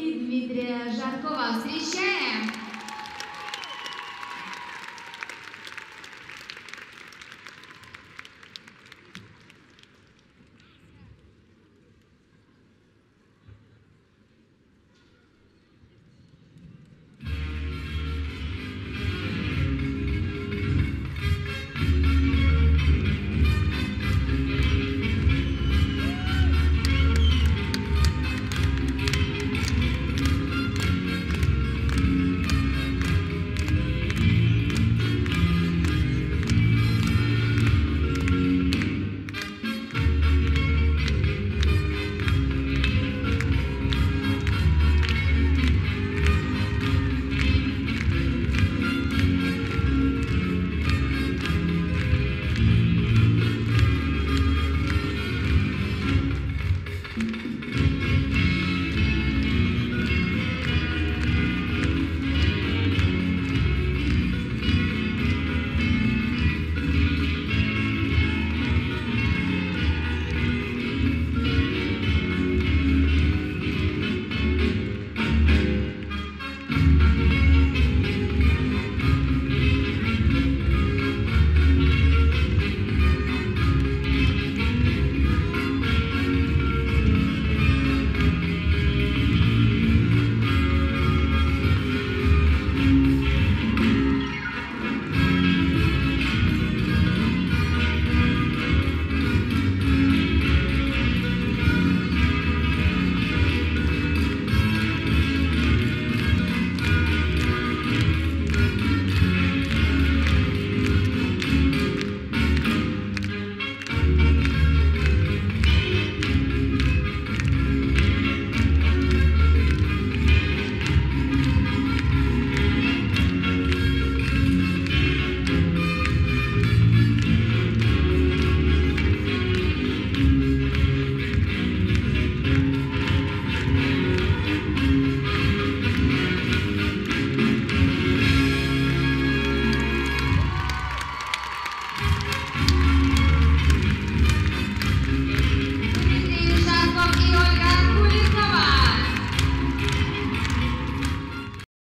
и Дмитрия Жаркова. Встречаем!